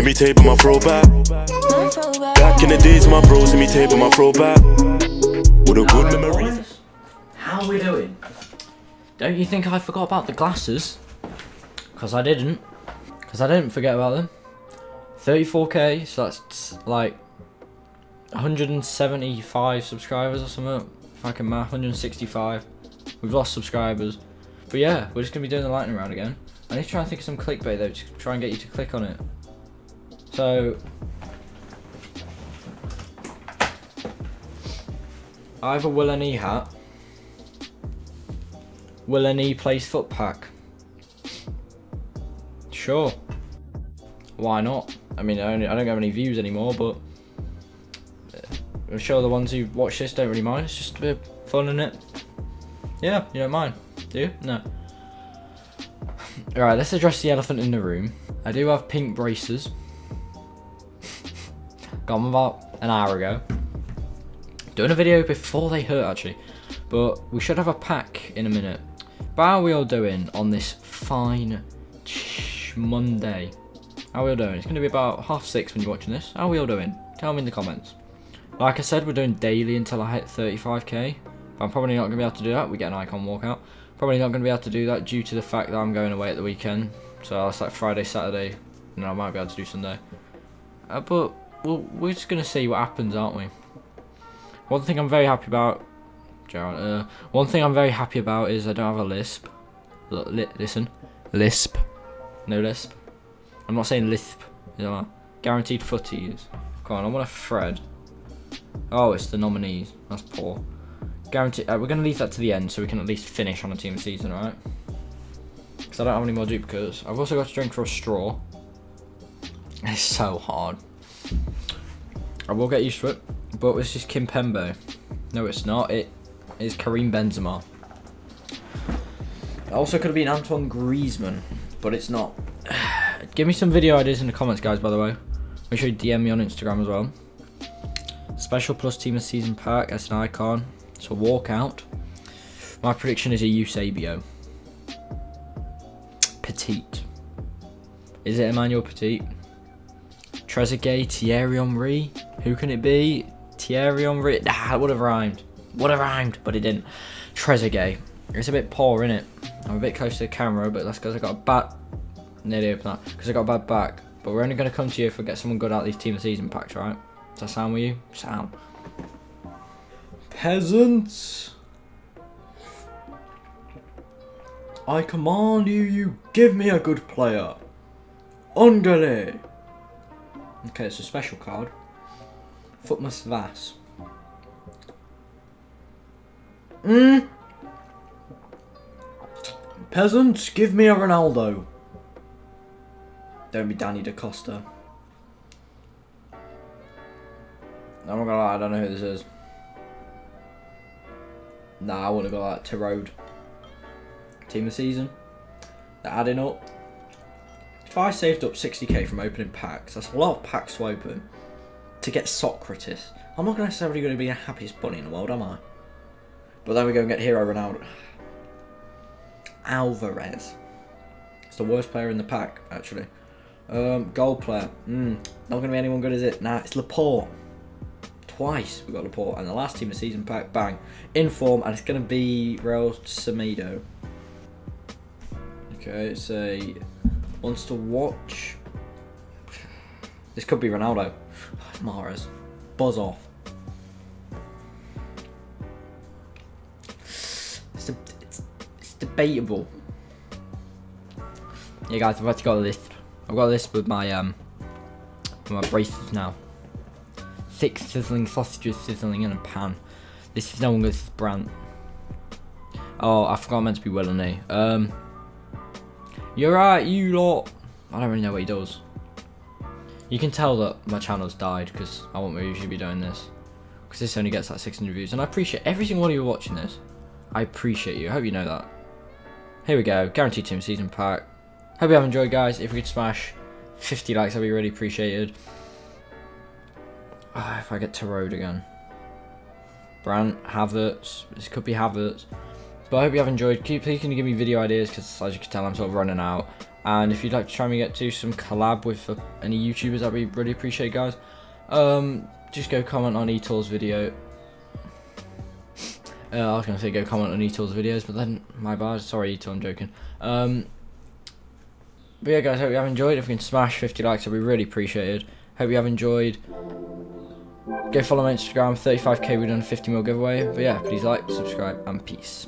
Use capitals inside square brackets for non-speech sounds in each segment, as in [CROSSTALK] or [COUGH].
Imitating my throwback. Back in the days, my bros imitating my throwback. With a good memory. How are we doing? Don't you think I forgot about the glasses? Because I didn't. Because I didn't forget about them. 34k, so that's like 175 subscribers or something. If I can math, 165. We've lost subscribers. But yeah, we're just going to be doing the lightning round again. I need to try and think of some clickbait though to try and get you to click on it. So, I have a Will and E hat. Will E plays foot pack. Sure. Why not? I mean, I, only, I don't have any views anymore, but uh, I'm sure the ones who watch this don't really mind. It's just a bit fun, in it? Yeah, you don't mind, do you? No. [LAUGHS] Alright, let's address the elephant in the room. I do have pink braces. Got about an hour ago. Doing a video before they hurt actually. But we should have a pack in a minute. But how are we all doing on this fine Monday? How are we all doing? It's going to be about half six when you're watching this. How are we all doing? Tell me in the comments. Like I said, we're doing daily until I hit 35k. But I'm probably not going to be able to do that. We get an icon walkout. Probably not going to be able to do that due to the fact that I'm going away at the weekend. So it's like Friday, Saturday, and I might be able to do Sunday. Uh, but well, we're just going to see what happens, aren't we? One thing I'm very happy about, Gerald, uh, one thing I'm very happy about is I don't have a lisp. L li listen, lisp, no lisp. I'm not saying lisp. You know, guaranteed footies. Come on, I want a Fred. Oh, it's the nominees. That's poor. Guaranteed. Uh, we're gonna leave that to the end so we can at least finish on a team season, right? Because I don't have any more duplicates. I've also got to drink for a straw. It's so hard. I will get used to it. But it's just Kimpembe. No, it's not. It is Karim Benzema. It also could have been Antoine Griezmann, but it's not. [SIGHS] Give me some video ideas in the comments, guys, by the way. Make sure you DM me on Instagram as well. Special Plus Team of Season Pack, that's an icon. It's a walkout. My prediction is a Eusebio. Petite. Is it Emmanuel Petit? Trezeguet, Thierry Henry? Who can it be? Thierry Henry? It would have rhymed. Would have rhymed, but it didn't. Trezeguet. It's a bit poor, isn't it? I'm a bit close to the camera, but that's because I got a bad... Nearly open that. Because I got a bad back. But we're only going to come to you if we get someone good out of these Team of Season packs, right? Does that sound with you? Sound. Peasants! I command you, you give me a good player. Underlay. Okay, it's a special card. Footmas Vass. Mmm. Peasants, give me a Ronaldo. Don't be Danny Da Costa. I'm gonna lie, I don't know who this is. Nah, I wouldn't go like to road. Team of season. They're adding up. If I saved up 60k from opening packs, that's a lot of packs to open to get Socrates. I'm not necessarily going to be the happiest bunny in the world, am I? But then we go and get Hero Ronaldo. Alvarez. It's the worst player in the pack, actually. Um, gold player. Mm, not going to be anyone good, is it? Nah, it's Laporte. Twice we got Laporte. And the last team of season pack, bang. In form, and it's going to be Real Semedo. Okay, say wants to watch. This could be Ronaldo. [SIGHS] Mahrez. Buzz off. It's, a, it's, it's debatable. Yeah, guys, I've actually got a list. I've got a list with my um, with my braces now. Six sizzling sausages sizzling in a pan. This is no one goes Brandt. Oh, I forgot I meant to be well on A. Um, you're right, you lot. I don't really know what he does. You can tell that my channel's died because I won't usually be doing this. Because this only gets like 600 views. And I appreciate every single one of you watching this. I appreciate you. I hope you know that. Here we go. Guaranteed Team Season Pack. Hope you have enjoyed, guys. If we could smash 50 likes, that'd be really appreciated. Ah, if I get to road again. Brandt, Havertz. This could be Havertz. But I hope you have enjoyed. Keep, please can you give me video ideas because as you can tell I'm sort of running out. And if you'd like to try and get to some collab with uh, any YouTubers, that'd be really appreciate, guys. Um, just go comment on Etor's video. Uh, I was gonna say go comment on Etor's videos, but then my bad. Sorry, Etor, I'm joking. Um, but yeah, guys, hope you have enjoyed. If we can smash 50 likes, I'd be really appreciated. Hope you have enjoyed. Go follow my Instagram, 35k, we've done a 50 mil giveaway. But yeah, please like, subscribe, and peace.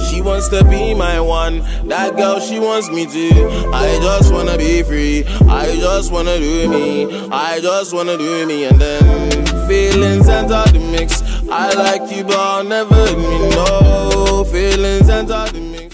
She wants to be my one. That girl, she wants me to. I just wanna be free. I just wanna do me. I just wanna do me. And then feelings enter the mix. I like you, but I'll never admit no. Feelings enter the mix.